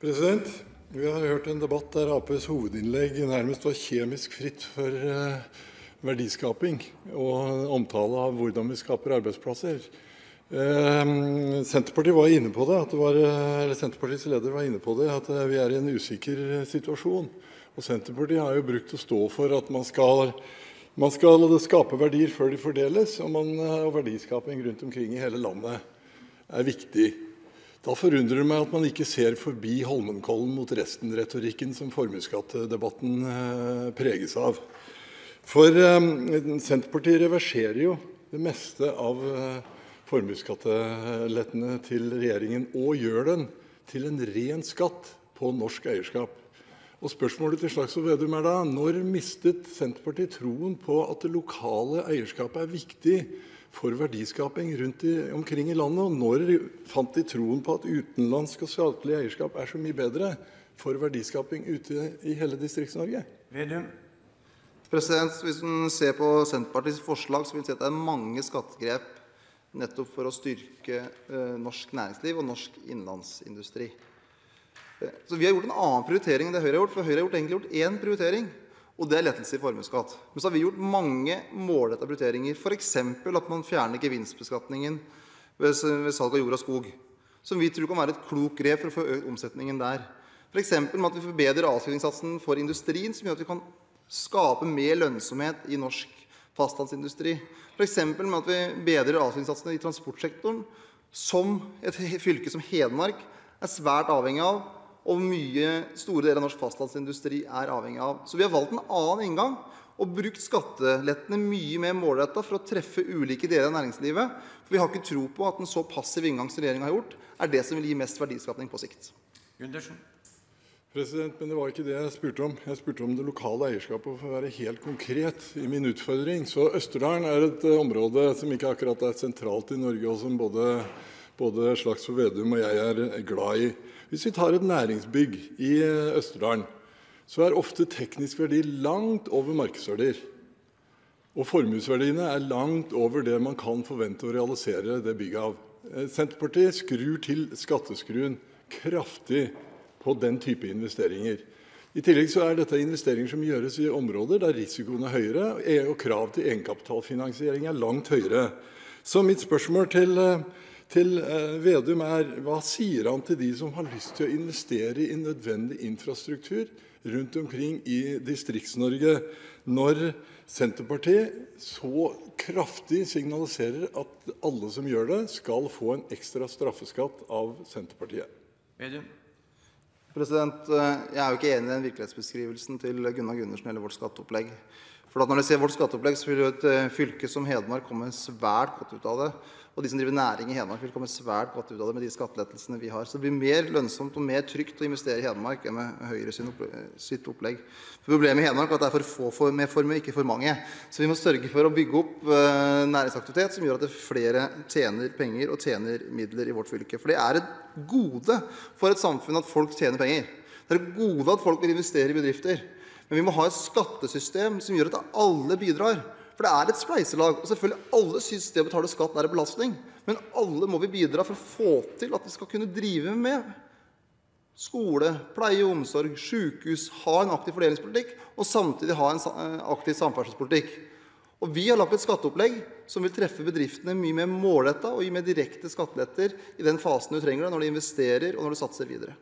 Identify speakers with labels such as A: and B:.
A: President, Vi har hørt en debatt der Aps hovedinnlegg nærmest var kjemisk fritt for eh, verdiskaping og omtale av hvordan vi skaper arbeidsplasser. Eh, Senterpartiet var inne på det, var, eller Senterpartiets leder var inne på det, at eh, vi er i en usikker situasjon. Og Senterpartiet har jo brukt å stå for at man skal, man skal skape verdier før de fordeles, og, man, og verdiskaping rundt omkring i hele landet er viktig. Da forundrer det meg at man ikke ser forbi Holmenkollen mot resten-retorikken som formuesskattdebatten eh, preges av. For eh, Senterpartiet reverserer jo det meste av eh, formuesskattelettene til regjeringen og gjør den til en ren skatt på norsk eierskap. Og Spørsmålet til Slagsvold Vedum er da når mistet Senterpartiet troen på at det lokale eierskapet er viktig for verdiskaping rundt i, omkring i landet? Og når fant de troen på at utenlandsk og statlig eierskap er så mye bedre for verdiskaping ute i hele Distrikts-Norge?
B: Vedum.
C: President, Hvis en ser på Senterpartiets forslag, så vil en se at det er mange skattegrep nettopp for å styrke eh, norsk næringsliv og norsk innlandsindustri. Så Vi har gjort en annen prioritering enn det Høyre har gjort. For Høyre har gjort, egentlig gjort én prioritering, og det er lettelse i formuesskatt. Men så har vi gjort mange målrettede prioriteringer, f.eks. at man fjerner gevinstbeskatningen ved salg av jord og skog. Som vi tror kan være et klokt grep for å få økt omsetningen der. F.eks. med at vi forbedrer avskrivningssatsen for industrien, som gjør at vi kan skape mer lønnsomhet i norsk fastlandsindustri. F.eks. med at vi bedrer avskrivningssatsene i transportsektoren, som et fylke som Hedmark er svært avhengig av, og mye store deler av norsk fastlandsindustri er avhengig av. Så vi har valgt en annen inngang og brukt skattelettene mye mer målretta for å treffe ulike deler av næringslivet. For vi har ikke tro på at en så passiv inngang som regjeringa har gjort, er det som vil gi mest verdiskapning på sikt.
B: Gundersen.
A: President, men det var ikke det jeg spurte om. Jeg spurte om det lokale eierskapet. For å være helt konkret i min utfordring, så Østerdalen er et eh, område som ikke akkurat er sentralt i Norge, og som både, både Slagsvold Vedum og jeg er glad i. Hvis vi tar et næringsbygg i eh, Østerdalen, så er ofte teknisk verdi langt over markedsverdier. Og formuesverdiene er langt over det man kan forvente å realisere det bygget av. Eh, Senterpartiet skrur til skatteskruen kraftig på den type investeringer. I tillegg så er dette investeringer som gjøres i områder der risikoen er høyere, og krav til egenkapitalfinansiering er langt høyere. Så mitt spørsmål til, eh, til eh, Vedum er, hva sier han til de som har lyst til å investere i nødvendig infrastruktur rundt omkring i Distrikts-Norge, når Senterpartiet så kraftig signaliserer at alle som gjør det, skal få en ekstra straffeskatt av Senterpartiet?
B: Vedum.
C: President, eh, Jeg er jo ikke enig i den virkelighetsbeskrivelsen til Gunnar Gundersen eller vårt skatteopplegg. For Når du ser vårt skatteopplegg, så vil jo et eh, fylke som Hedmark komme svært godt ut av det. Og de som driver næring i Hedmark, vil komme svært godt ut av det med de skattelettelsene vi har. Så det blir mer lønnsomt og mer trygt å investere i Hedmark enn med Høyre sitt opplegg. For Problemet i Hedmark er at det er for få for, med formue, ikke for mange. Så vi må sørge for å bygge opp eh, næringsaktivitet som gjør at flere tjener penger og tjener midler i vårt fylke. For det er et gode for et samfunn at folk tjener penger. Det er et gode at folk vil investere i bedrifter. Men vi må ha et skattesystem som gjør at alle bidrar. For det er et spleiselag. og selvfølgelig Alle syns det å betale skatt er en belastning. Men alle må vi bidra for å få til at vi skal kunne drive med skole, pleie og omsorg, sykehus, ha en aktiv fordelingspolitikk og samtidig ha en eh, aktiv samferdselspolitikk. Og Vi har lagt et skatteopplegg som vil treffe bedriftene mye mer målretta og gi mer direkte skatteletter i den fasen du trenger det, når du investerer og når du satser videre.